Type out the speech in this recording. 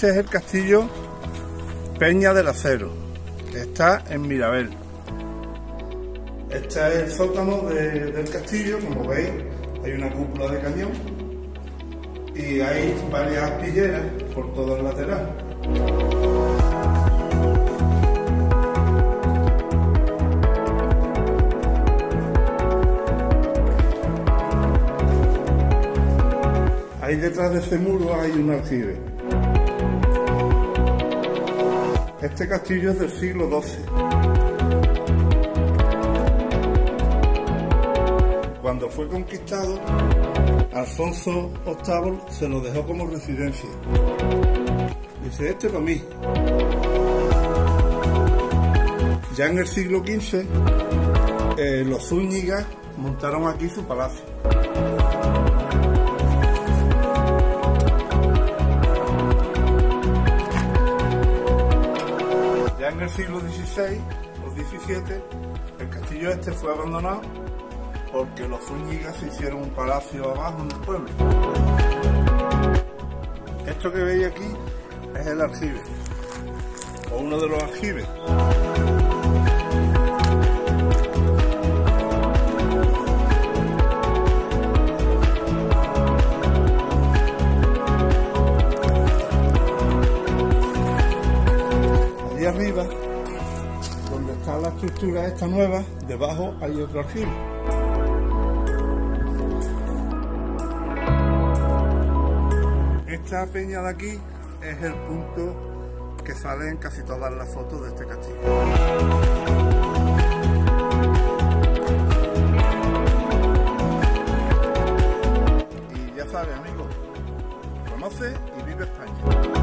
Este es el castillo Peña del Acero. Está en Mirabel. Este es el sótano de- del castillo, como veis, hay una cúpula de cañón y hay varias aspilleras por todo el lateral. Ahí detrás de ese muro hay un aljibe. Este castillo es del siglo XII. Cuando fue conquistado, Alfonso VIII se lo dejó como residencia. Dice, este para mí. Ya en el siglo XV, eh, los Zúñigas montaron aquí su palacio. En el siglo XVI o XVII, el castillo este fue abandonado porque los Zúñigas se hicieron un palacio abajo en el pueblo. Esto que veis aquí es el aljibe, o uno de los aljibes. Arriba, donde está la estructura esta nueva, debajo hay otro aljibe. Esta peña de aquí es el punto que sale en casi todas las fotos de este castillo. Y ya sabes, amigo, conoce y vive España.